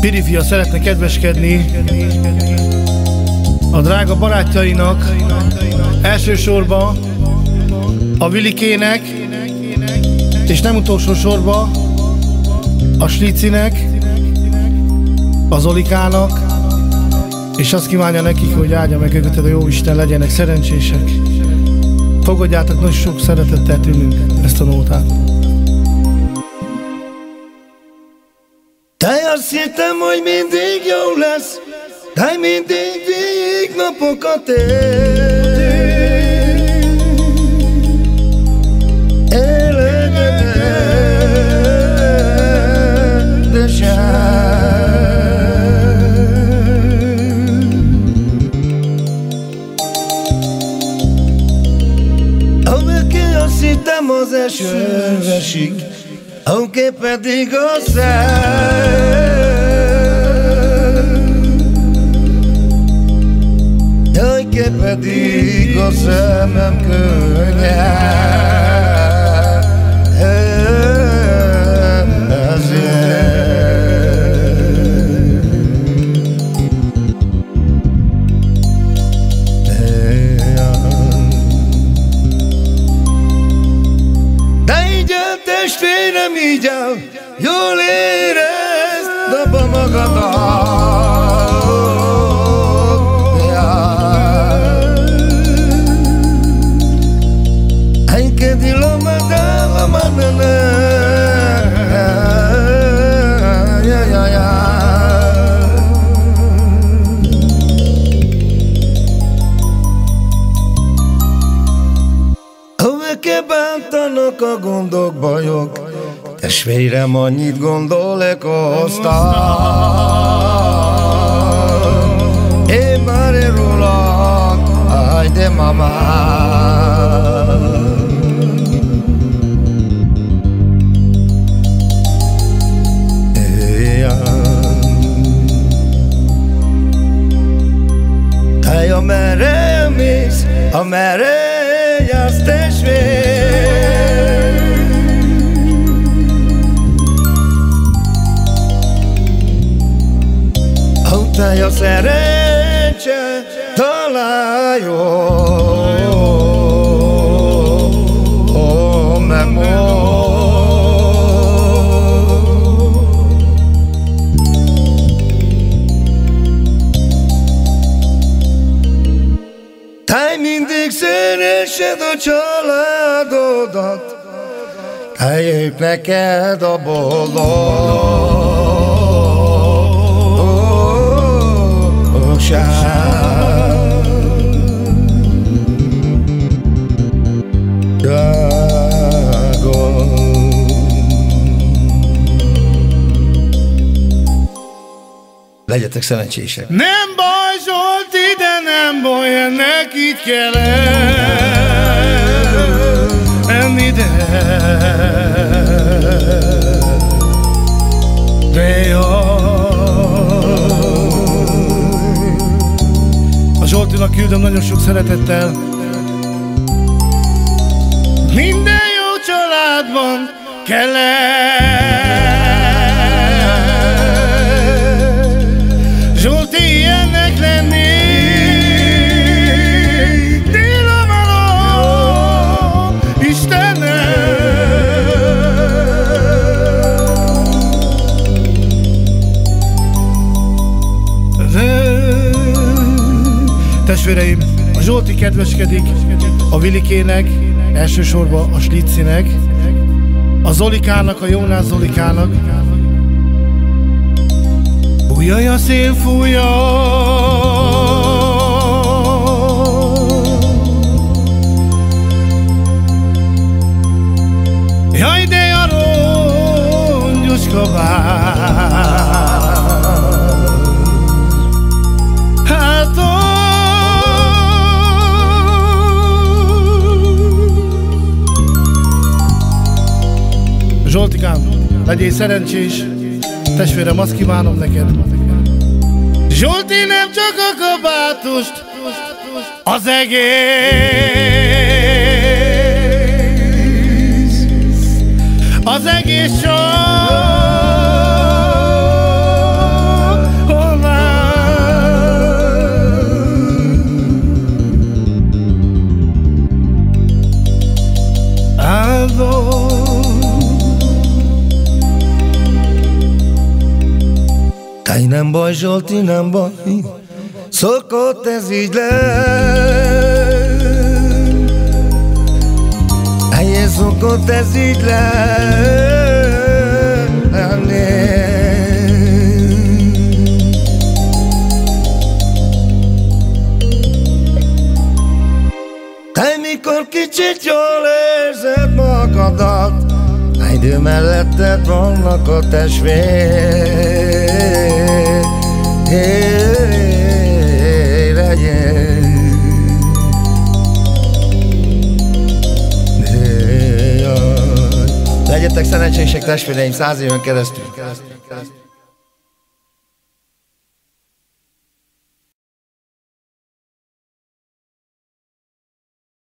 Pirifia szeretne kedveskedni a drága barátjainak, elsősorban a Vilikének, és nem utolsó sorba a Slicinek, az Olikának, és azt kívánja nekik, hogy áldja meg őket a jó Isten, legyenek szerencsések. Fogadjátok, nagyon sok szeretettel tűnünk ezt a nótát. Te azt hittem, hogy mindig jó lesz, de mindig végig napokat él. az eső vesik, aunque pedí gozar, aunque pedí gozar, même que. Könnyen testvérem így áll, jól érezd abba magadat. Enkedj lama da lama na na Ja ja ja. Hove bántanak a gondok, bajok Testvérem, annyit gondolok aztán Én már rólad, áj de mama Te amerre mész, amerre jársz testvér Autája a szerencse találjon oh, Te mindig szeresed a családodat, Eljük neked boldog. Legyetek szerencsések. Nem baj, Zsolt, ide nem baj, ennek így kell enni, de de Zsoltinak küldöm nagyon sok szeretettel. Minden jó családban kell a Zsolti kedveskedik a Vilikének, elsősorban a Slicinek, a Zolikának, a Jónás Zolikának. Bújjaj a szél fújja, Zsoltikám, legyél szerencsés, testvérem, azt kívánom neked. Zsolti nem csak a kabátust, az egész, az egész csak. Tej nem baj, Zsolti, nem baj, szokott ez így le. Helye szokott ez így lenni. Mikor kicsit jól érzed magadat Idő melletted vannak a testvér Legyetek szerencsések testvéreim száz éven keresztül. keresztül.